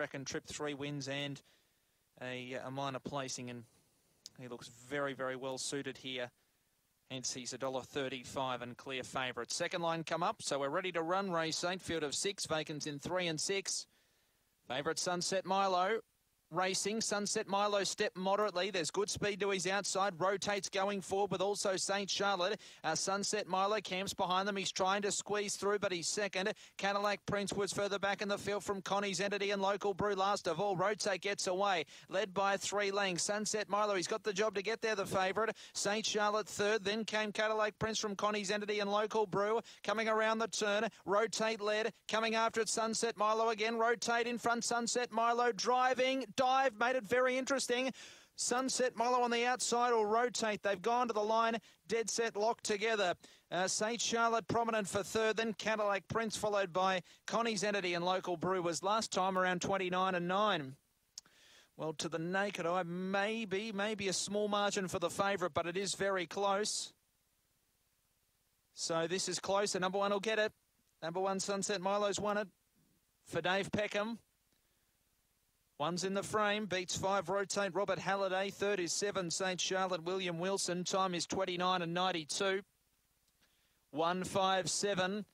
reckon trip three wins and a, a minor placing, and he looks very, very well suited here. Hence, he's $1.35 and clear favourite. Second line come up, so we're ready to run race eight. Field of six, vacants in three and six. Favourite Sunset Milo racing. Sunset Milo step moderately. There's good speed to his outside. Rotates going forward with also St. Charlotte. Uh, Sunset Milo camps behind them. He's trying to squeeze through, but he's second. Cadillac Prince was further back in the field from Connie's Entity and Local Brew last of all. Rotate gets away, led by three lengths. Sunset Milo, he's got the job to get there, the favourite. St. Charlotte third. Then came Cadillac Prince from Connie's Entity and Local Brew. Coming around the turn. Rotate led. Coming after it, Sunset Milo again. Rotate in front. Sunset Milo driving dive, made it very interesting. Sunset Milo on the outside will rotate. They've gone to the line, dead set locked together. Uh, St. Charlotte prominent for third, then Cadillac Prince, followed by Connie's Entity and Local Brew was last time around 29 and 9. Well, to the naked eye, maybe, maybe a small margin for the favourite, but it is very close. So this is close. The number one will get it. Number one, Sunset Milo's won it for Dave Peckham. One's in the frame, beats five, rotate Robert Halliday. Third is seven, St. Charlotte William Wilson. Time is 29 and 92. 157.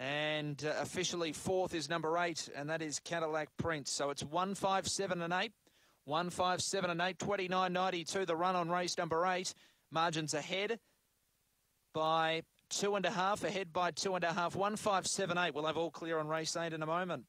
And uh, officially fourth is number eight, and that is Cadillac Prince. So it's 157 and 8. 157 and 8, 29.92. The run on race number eight. Margins ahead by two and a half, ahead by two and a half. 157.8. We'll have all clear on race eight in a moment.